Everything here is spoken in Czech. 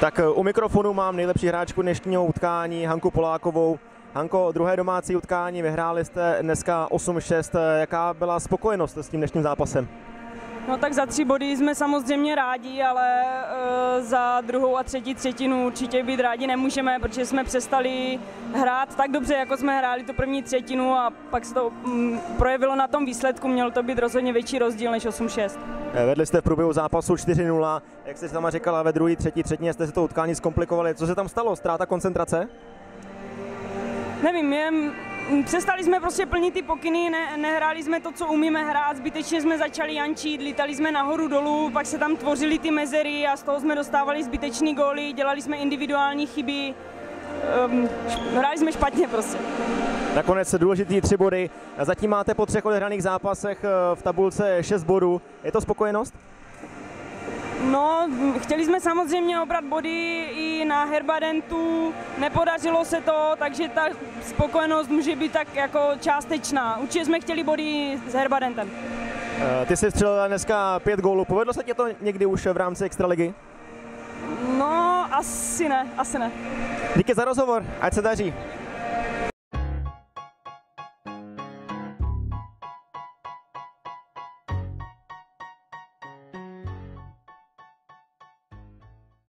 Tak eh, u mikrofonu mám nejlepší hráčku dnešního utkání, Hanku Polákovou. Hanko, druhé domácí utkání, vyhráli jste dneska 8-6. Jaká byla spokojenost s tím dnešním zápasem? No tak za tři body jsme samozřejmě rádi, ale e, za druhou a třetí třetinu určitě být rádi nemůžeme, protože jsme přestali hrát tak dobře, jako jsme hráli tu první třetinu a pak se to mm, projevilo na tom výsledku, měl to být rozhodně větší rozdíl než 8-6. Eh, vedli jste v průběhu zápasu 4-0, jak jste sama říkala, ve druhé, třetí třetině jste si to utkání zkomplikovali. Co se tam stalo? Ztráta koncentrace? Nevím, je, přestali jsme prostě plnit ty pokyny, ne, nehráli jsme to, co umíme hrát, zbytečně jsme začali jančit, lítali jsme nahoru dolů, pak se tam tvořily ty mezery a z toho jsme dostávali zbytečný góly, dělali jsme individuální chyby, um, hráli jsme špatně prostě. Nakonec důležitý tři body. Zatím máte po třech odehraných zápasech eh, v tabulce 6 bodů. Je to spokojenost? No, chtěli jsme samozřejmě obrat body i na Herbadentu, nepodařilo se to, takže ta spokojenost může být tak jako částečná. Určitě jsme chtěli body s Herbadentem. Eh, ty jsi střelil dneska pět gólů. Povedlo se ti to někdy už v rámci Extraligy? No, asi ne, asi ne. Díky za rozhovor, ať se daří.